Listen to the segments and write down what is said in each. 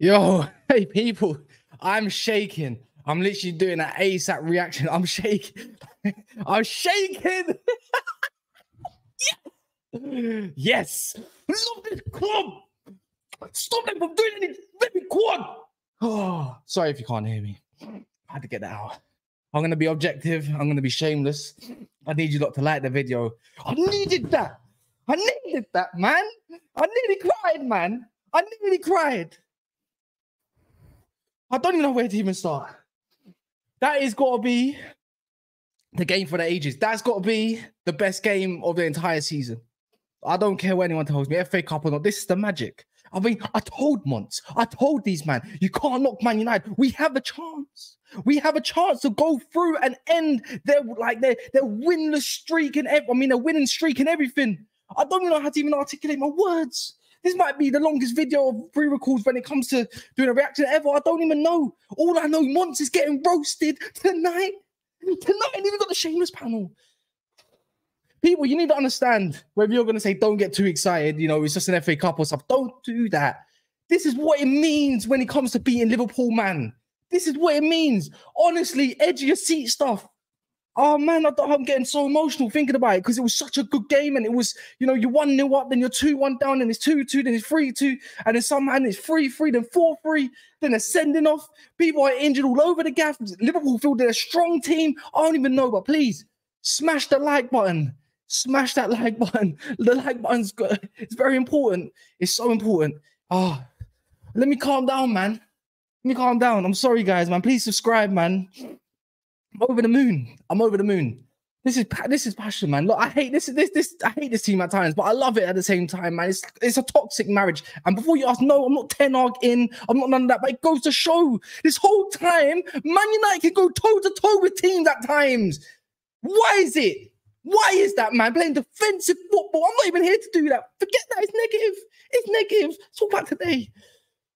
Yo, hey people, I'm shaking. I'm literally doing an ASAP reaction. I'm shaking. I'm shaking. yes. Love this club. Stop them from doing any very quad. Oh, sorry if you can't hear me. I had to get that out. I'm gonna be objective. I'm gonna be shameless. I need you lot to like the video. I needed that. I needed that, man. I nearly cried, man. I nearly cried. I don't even know where to even start. That is got to be the game for the ages. That's got to be the best game of the entire season. I don't care what anyone tells me, FA Cup or not. This is the magic. I mean, I told Monts, I told these man, you can't knock Man United. We have a chance. We have a chance to go through and end their like their their winless streak and I mean a winning streak and everything. I don't even know how to even articulate my words. This might be the longest video of pre-records when it comes to doing a reaction ever. I don't even know. All I know, Monts is getting roasted tonight. Tonight, and even got the shameless panel. People, you need to understand whether you're going to say, don't get too excited, you know, it's just an FA Cup or stuff. Don't do that. This is what it means when it comes to beating Liverpool, man. This is what it means. Honestly, edge of your seat stuff. Oh man, I, I'm getting so emotional thinking about it because it was such a good game and it was, you know, you're one nil up, then you're two one down, and it's two two, then it's three two, and then somehow it's three three, then four three, then they're sending off. People are injured all over the gaff. Liverpool feel they're a strong team. I don't even know, but please smash the like button. Smash that like button. The like button's good. It's very important. It's so important. Ah, oh, let me calm down, man. Let me calm down. I'm sorry, guys, man. Please subscribe, man. I'm over the moon. I'm over the moon. This is this is passion, man. Look, I hate this. This this I hate this team at times, but I love it at the same time, man. It's it's a toxic marriage. And before you ask, no, I'm not Ten Hag in. I'm not none of that. But it goes to show this whole time, Man United can go toe to toe with teams at times. Why is it? Why is that, man? Playing defensive football. I'm not even here to do that. Forget that. It's negative. It's negative. Talk about today.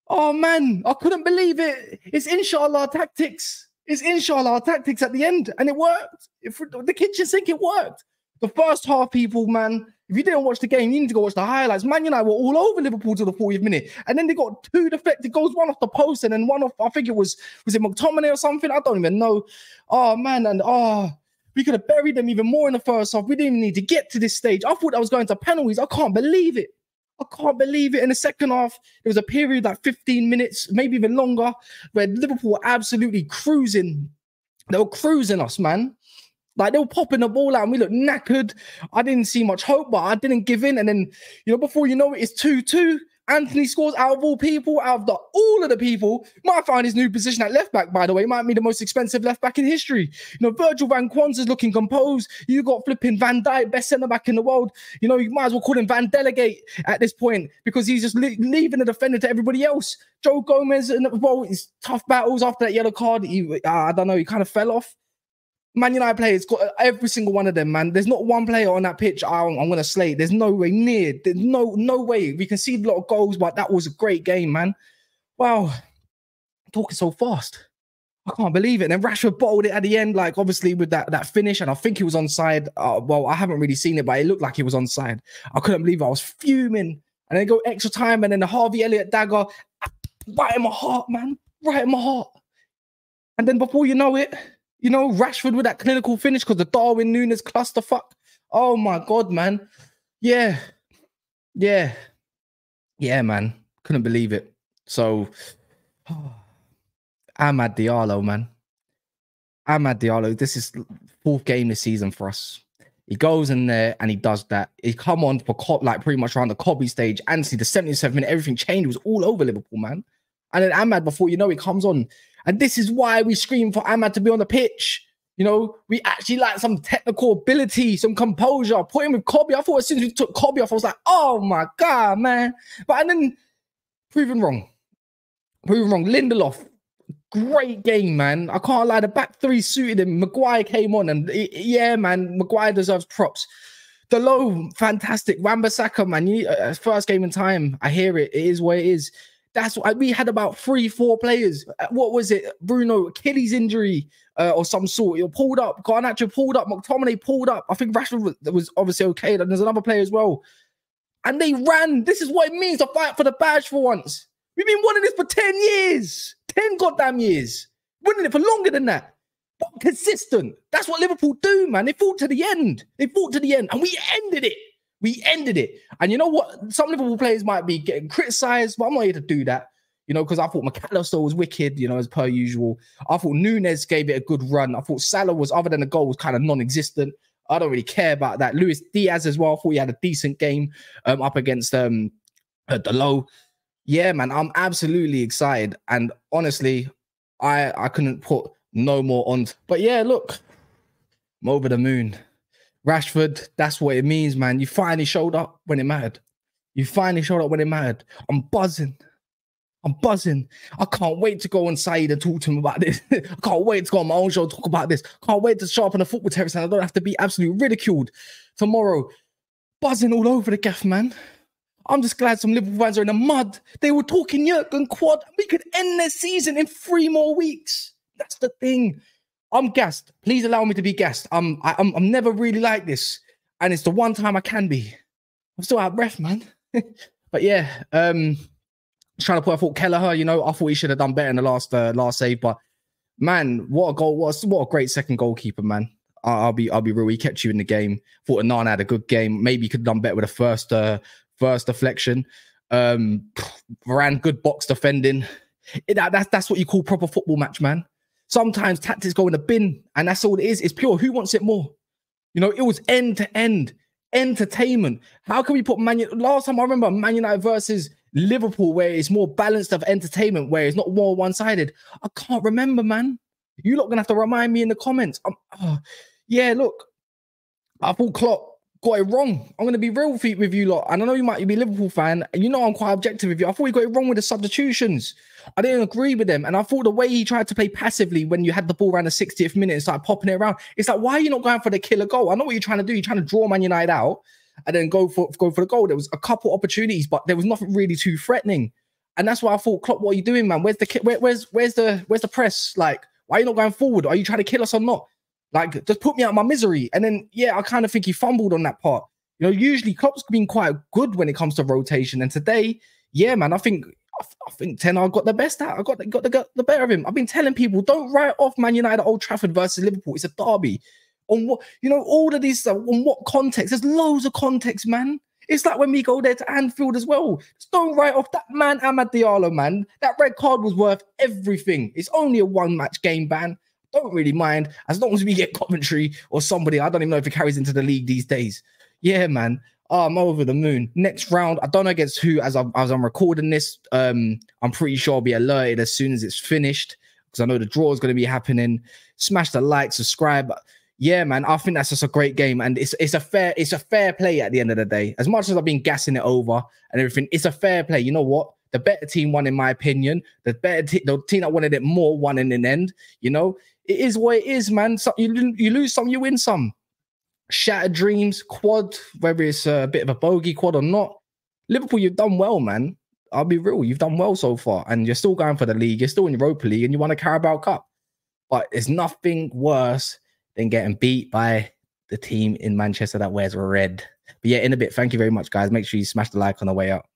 Oh man, I couldn't believe it. It's inshallah tactics. It's inshallah tactics at the end, and it worked. If the kitchen sink, it worked. The first half, people, man. If you didn't watch the game, you need to go watch the highlights. Man United were all over Liverpool to the 40th minute, and then they got two deflected goals, one off the post, and then one off. I think it was was it McTominay or something. I don't even know. Oh man, and oh, we could have buried them even more in the first half. We didn't even need to get to this stage. I thought I was going to penalties. I can't believe it. I can't believe it. In the second half, there was a period like 15 minutes, maybe even longer, where Liverpool were absolutely cruising. They were cruising us, man. Like they were popping the ball out and we looked knackered. I didn't see much hope, but I didn't give in. And then, you know, before you know it, it's 2 2. Antony scores out of all people, out of the, all of the people. Might find his new position at left back, by the way. Might be the most expensive left back in history. You know, Virgil van Quansah is looking composed. You got flipping Van Dijk, best centre back in the world. You know, you might as well call him Van Delegate at this point because he's just leaving the defender to everybody else. Joe Gomez, and well, his tough battles after that yellow card. He, uh, I don't know, he kind of fell off. Man United players got every single one of them, man. There's not one player on that pitch I'm, I'm going to slate. There's no way near. There's no no way. We can see a lot of goals, but that was a great game, man. Wow, talking so fast. I can't believe it. And then Rashford bottled it at the end, like obviously with that that finish, and I think he was onside. Uh, well, I haven't really seen it, but it looked like he was onside. I couldn't believe it. I was fuming. And then go extra time, and then the Harvey Elliott dagger right in my heart, man, right in my heart. And then before you know it, you know, Rashford with that clinical finish because the Darwin Núñez clusterfuck. Oh my god, man. Yeah. Yeah. Yeah, man. Couldn't believe it. So oh, Amad Diallo, man. Amad Diallo, this is fourth game this season for us. He goes in there and he does that. He come on for cop like pretty much around the Kobbie stage. And see the 77 minute, everything changed. It was all over Liverpool, man. And then Amad, before you know, he comes on and this is why we scream for Amad to be on the pitch. You know, we actually like some technical ability, some composure. Put him with Kobbie. I thought as soon as we took Kobbie off, I was like, oh my God, man. But and then proven wrong. Proven wrong. Lindelof, great game, man. I can't lie. The back three suited him. Maguire came on, and yeah, man, Maguire deserves props. Dalot, fantastic. Wan-Bissaka, man. You, uh, first game in time. I hear it. It is what it is. That's why we had about three, four players. Uh, what was it? Bruno Achilles injury uh, or some sort. You pulled up. Garnacho pulled up. McTominay pulled up. I think Rashford was, obviously okay. Then there's another player as well. And they ran. This is what it means to fight for the badge for once. We've been winning this for 10 years. 10 goddamn years. Winning it for longer than that. But consistent. That's what Liverpool do, man. They fought to the end. They fought to the end. And we ended it. We ended it. And you know what? Some Liverpool players might be getting criticized, but I'm not here to do that. You know, because I thought Mac Allister was wicked, you know, as per usual. I thought Nunez gave it a good run. I thought Salah was, other than the goal, was kind of non-existent. I don't really care about that. Luis Diaz as well. I thought he had a decent game um, up against um, Dalot. Yeah, man, I'm absolutely excited. And honestly, I I couldn't put no more on. But yeah, look, I'm over the moon. Rashford, that's what it means, man. You finally showed up when it mattered. You finally showed up when it mattered. I'm buzzing. I'm buzzing. I can't wait to go on side and talk to him about this. I can't wait to go on my own show talk about this. Can't wait to on the football terrace and I don't have to be absolutely ridiculed tomorrow. Buzzing all over the gaff, man. I'm just glad some Liverpool fans are in the mud. They were talking Jurgen quad. We could end their season in three more weeks. That's the thing. I'm gassed. Please allow me to be gassed. I'm I, am i I'm never really like this, and it's the one time I can be. I'm still out of breath, man. but yeah, um, trying to put. I thought Kelleher, you know, I thought he should have done better in the last uh, last save. But man, what a goal! What a, what a great second goalkeeper, man. I'll, I'll be I'll be real. He kept you in the game. Thought Onana had a good game. Maybe he could have done better with the first uh, first deflection. Um, ran good box defending. It, that, that's that's what you call proper football match, man. Sometimes tactics go in the bin, and that's all it is. It's pure. Who wants it more? You know, it was end to end entertainment. How can we put Man United? Last time I remember Man United versus Liverpool, where it's more balanced of entertainment, where it's not more one sided. I can't remember, man. You lot gonna have to remind me in the comments. Oh, yeah, look, I thought Klopp got it wrong. I'm gonna be real with you lot. And I know you might be a Liverpool fan, and you know I'm quite objective with you. I thought he got it wrong with the substitutions. I didn't agree with him, and I thought the way he tried to play passively when you had the ball around the 60th minute and started popping it around, it's like why are you not going for the killer goal? I know what you're trying to do. You're trying to draw Man United out and then go for go for the goal. There was a couple opportunities, but there was nothing really too threatening. And that's why I thought, Klopp, what are you doing, man? Where's the where, where's where's the where's the press? Like, why are you not going forward? Are you trying to kill us or not? Like, just put me out of my misery. And then, yeah, I kind of think he fumbled on that part. You know, usually Klopp's been quite good when it comes to rotation. And today, yeah, man, I think I think Ten Hag got the best out. I got, got the, got the better of him. I've been telling people, don't write off Man United Old Trafford versus Liverpool. It's a derby. On what you know, all of these uh, on what context? There's loads of context, man. It's like when we go there to Anfield as well. Just don't write off that man, Amad Diallo, man. That red card was worth everything. It's only a one match game ban. Don't really mind as long as we get commentary or somebody. I don't even know if it carries into the league these days. Yeah, man. Oh, I'm over the moon. Next round, I don't know against who. As I'm as I'm recording this, um, I'm pretty sure I'll be alerted as soon as it's finished because I know the draw is going to be happening. Smash the like, subscribe. Yeah, man, I think that's just a great game, and it's it's a fair it's a fair play at the end of the day. As much as I've been gassing it over and everything, it's a fair play. You know what? The better team won, in my opinion. The better te- the team that wanted it more won in the end. You know, it is what it is, man. So you you lose some, you win some. Shattered dreams, quad, whether it's a bit of a bogey quad or not. Liverpool, you've done well, man. I'll be real, you've done well so far, and you're still going for the league. You're still in Europa League, and you won a Carabao Cup. But it's nothing worse than getting beat by the team in Manchester that wears red. But yeah, in a bit, thank you very much, guys. Make sure you smash the like on the way out.